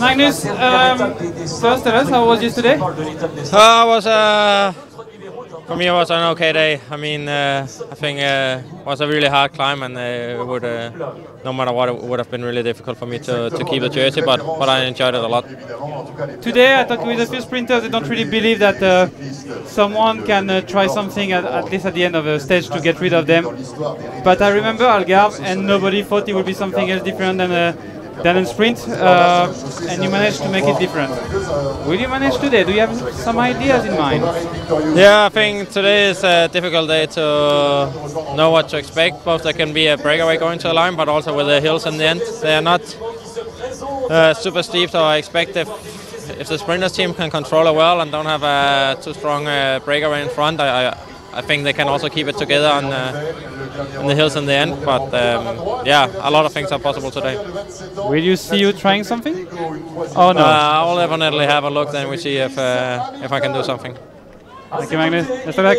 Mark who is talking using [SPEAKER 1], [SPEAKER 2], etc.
[SPEAKER 1] Magnus, um, first tell us, how was yesterday?
[SPEAKER 2] Uh, was uh, for me it was an okay day. I mean, uh, I think uh, it was a really hard climb, and uh, it would, uh, no matter what, it would have been really difficult for me to, to keep the jersey. But but I enjoyed it a lot.
[SPEAKER 1] Today, I talked with a few sprinters, they don't really believe that uh, someone can uh, try something at, at least at the end of a stage to get rid of them. But I remember Algarve, and nobody thought it would be something else different than a than in sprint, uh, and you managed to make it different. Will you manage today? Do you have some ideas in mind?
[SPEAKER 2] Yeah, I think today is a difficult day to know what to expect. Both there can be a breakaway going to the line, but also with the hills in the end. They are not uh, super steep, so I expect if if the sprinters team can control it well and don't have a too strong uh, breakaway in front, I, I I think they can also keep it together on, uh, on the hills in the end. But um, yeah, a lot of things are possible today.
[SPEAKER 1] Will you see you trying something? Oh no.
[SPEAKER 2] Uh, I'll definitely have a look, then we see if uh, if I can do something.
[SPEAKER 1] Thank you, Magnus. Best of luck.